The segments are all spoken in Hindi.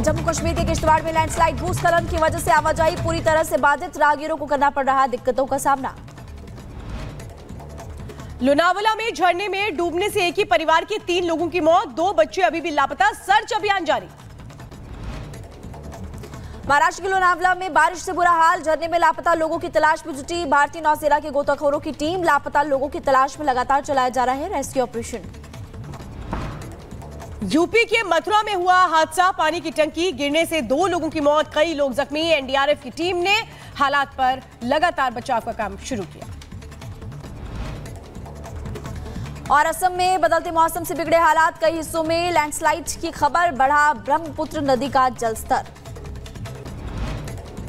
जम्मू कश्मीर के किश्तवाड़ में लैंडस्लाइड भूस्खलन की वजह से आवाजाही पूरी तरह से बाधित। राहगीरों को करना पड़ रहा दिक्कतों का सामना। लोनावला में झरने में डूबने से एक ही परिवार के तीन लोगों की मौत दो बच्चे अभी भी लापता सर्च अभियान जारी। महाराष्ट्र के लोनावला में बारिश से बुरा हाल झरने में लापता लोगों की तलाश में जुटी भारतीय नौसेना के गोताखोरों की टीम। लापता लोगों की तलाश में लगातार चलाया जा रहा है रेस्क्यू ऑपरेशन। यूपी के मथुरा में हुआ हादसा। पानी की टंकी गिरने से दो लोगों की मौत कई लोग जख्मी। एनडीआरएफ की टीम ने हालात पर लगातार बचाव का काम शुरू किया। और असम में बदलते मौसम से बिगड़े हालात कई हिस्सों में लैंडस्लाइड की खबर बढ़ा ब्रह्मपुत्र नदी का जलस्तर।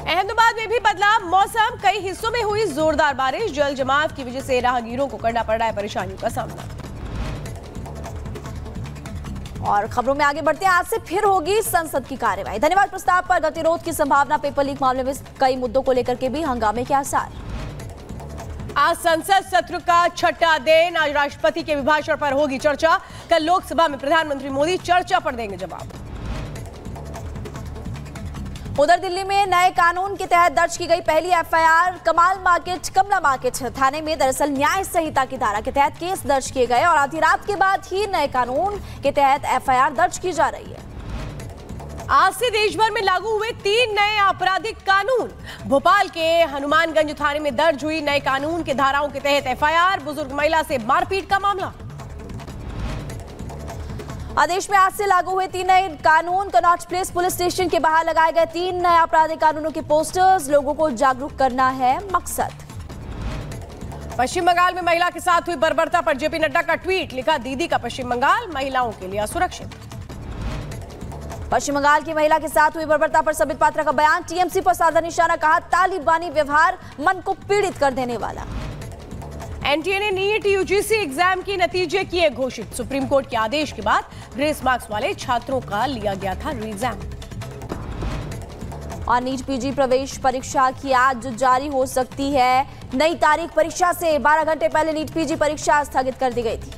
अहमदाबाद में भी बदला मौसम कई हिस्सों में हुई जोरदार बारिश। जल जमाव की वजह से राहगीरों को करना पड़ रहा है परेशानियों का सामना। और खबरों में आगे बढ़ते हैं। आज से फिर होगी संसद की कार्यवाही। धन्यवाद प्रस्ताव पर। गतिरोध की संभावना, पेपर लीक मामले में कई मुद्दों को लेकर के भी हंगामे के आसार। आज संसद सत्र का छठा दिन। आज राष्ट्रपति के अभिभाषण पर होगी चर्चा। कल लोकसभा में प्रधानमंत्री मोदी चर्चा पर देंगे जवाब। उधर दिल्ली में नए कानून के तहत दर्ज की गई पहली एफआईआर कमाल मार्केट, कमला मार्केट थाने में दरअसल न्याय संहिता की धारा के तहत केस दर्ज किए गए और आधी रात के बाद ही नए कानून के तहत एफआईआर दर्ज की जा रही है। आज से देश भर में लागू हुए तीन नए आपराधिक कानून। भोपाल के हनुमानगंज थाने में दर्ज हुई नए कानून के धाराओं के तहत एफआईआर, बुज़ुर्ग महिला से मारपीट का मामला। आदेश में आज से लागू हुए तीन नए कानून कनॉट प्लेस पुलिस स्टेशन के बाहर लगाए गए तीन नए आपराधिक कानूनों के पोस्टर्स लोगों को जागरूक करना है मकसद। पश्चिम बंगाल में महिला के साथ हुई बर्बरता पर जेपी नड्डा का ट्वीट लिखा दीदी का पश्चिम बंगाल महिलाओं के लिए असुरक्षित। पश्चिम बंगाल की महिला के साथ हुई बर्बरता पर सबित पात्रा का बयान टीएमसी पर साधा निशाना कहा तालिबानी व्यवहार मन को पीड़ित कर देने वाला। एनटीए ने नीट यूजीसी एग्ज़ाम के नतीजे किए घोषित। सुप्रीम कोर्ट के आदेश के बाद ग्रेस मार्क्स वाले छात्रों का लिया गया था री एग्ज़ाम और नीट पीजी प्रवेश परीक्षा की आज जारी हो सकती है। नई तारीख परीक्षा से 12 घंटे पहले नीट पीजी परीक्षा स्थगित कर दी गई थी।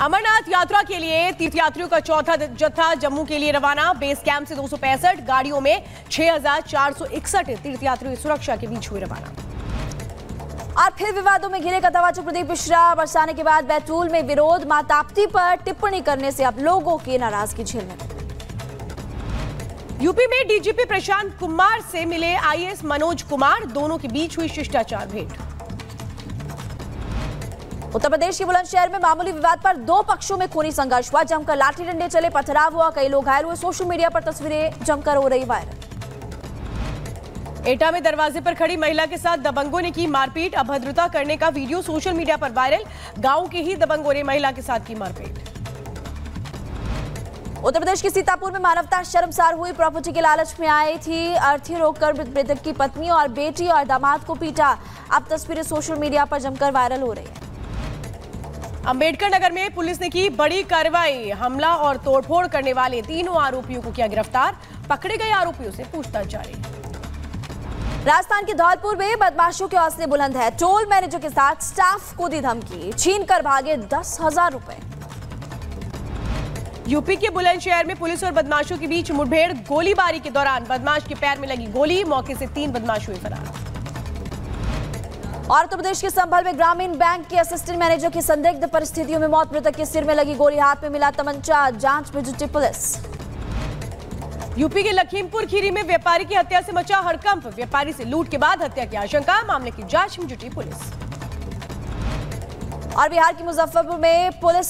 अमरनाथ यात्रा के लिए तीर्थयात्रियों का चौथा जत्था। जम्मू के लिए रवाना। बेस कैंप से दो सौ पैंसठ गाड़ियों में छह तीर्थयात्रियों की सुरक्षा के बीच हुए रवाना। और फिर विवादों में घिरे कथावाचक प्रदीप मिश्रा बरसाने के बाद बैतूल में विरोध माँ ताप्ती पर टिप्पणी करने से अब लोगों की नाराज़गी झेलने यूपी में डीजीपी प्रशांत कुमार से मिले आईएएस मनोज कुमार दोनों के बीच हुई शिष्टाचार भेंट। उत्तर प्रदेश के बुलंदशहर में मामूली विवाद पर दो पक्षों में खूनी संघर्ष हुआ। जमकर लाठी डंडे चले पथराव हुआ कई लोग घायल हुए। सोशल मीडिया पर तस्वीरें जमकर हो रही वायरल। एटा में दरवाजे पर खड़ी महिला के साथ दबंगों ने की मारपीट। अभद्रता करने का वीडियो सोशल मीडिया पर वायरल। गाँव के ही दबंगों ने महिला के साथ की मारपीट। उत्तर प्रदेश के सीतापुर में मानवता शर्मसार हुई। प्रॉपर्टी के लालच में आई थी। अर्थी रोककर मृतक की पत्नी और बेटी और दामाद को पीटा। अब तस्वीरें सोशल मीडिया पर जमकर वायरल हो रही है। अंबेडकर नगर में पुलिस ने की बड़ी कार्रवाई। हमला और तोड़फोड़ करने वाले तीनों आरोपियों को किया गिरफ़्तार। पकड़े गए आरोपियों से पूछताछ जारी। राजस्थान के धौलपुर में बदमाशों के हौसले बुलंद है। टोल मैनेजर के साथ स्टाफ को दी धमकी छीन कर भागे दस हज़ार रुपए। यूपी के बुलंदशहर में पुलिस और बदमाशों के बीच मुठभेड़ गोलीबारी के दौरान बदमाश के पैर में लगी गोली मौके से तीन बदमाश हुए फरार। और उत्तर प्रदेश के संभल में ग्रामीण बैंक के असिस्टेंट मैनेजर की संदिग्ध परिस्थितियों में मौत मृतक के सिर में लगी गोली हाथ में मिला तमंचा जाँच में जुटी पुलिस। यूपी के लखीमपुर खीरी में व्यापारी की हत्या से मचा हड़कंप। व्यापारी से लूट के बाद हत्या की आशंका मामले की जाँच में जुटी पुलिस। और बिहार की मुजफ्फरपुर में पुलिस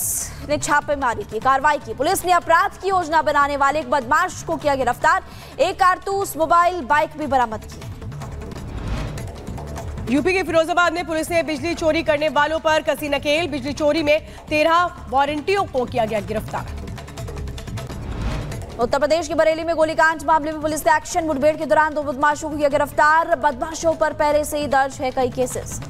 ने छापेमारी की कार्रवाई की। पुलिस ने अपराध की योजना बनाने वाले एक बदमाश को किया गिरफ़्तार। एक कारतूस मोबाइल बाइक भी बरामद की। यूपी के फिरोजाबाद में पुलिस ने बिजली चोरी करने वालों पर कसी नकेल। बिजली चोरी में तेरह वारंटियों को किया गया गिरफ़्तार। उत्तर प्रदेश के बरेली में गोलीकांड मामले में पुलिस ने एक्शन मुठभेड़ के दौरान दो बदमाशों को किया गिरफ़्तार। बदमाशों पर पहले से ही दर्ज है कई केसेस।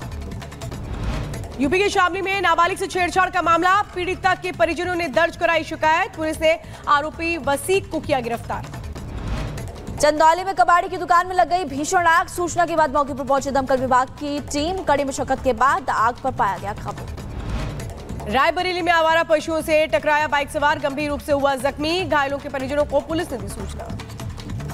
यूपी के शामली में नाबालिग से छेड़छाड़ का मामला। पीड़िता के परिजनों ने दर्ज कराई शिकायत। पुलिस ने आरोपी वसीक को किया गिरफ़्तार। चंदौली में कबाड़ी की दुकान में लग गई भीषण आग। सूचना के बाद मौके पर पहुँचे दमकल विभाग की टीम। कड़ी मशक्कत के बाद आग पर पाया गया काबू। रायबरेली में आवारा पशुओं से टकराया बाइक सवार, गंभीर रूप से हुआ जख्मी। घायलों के परिजनों को पुलिस ने दी सूचना।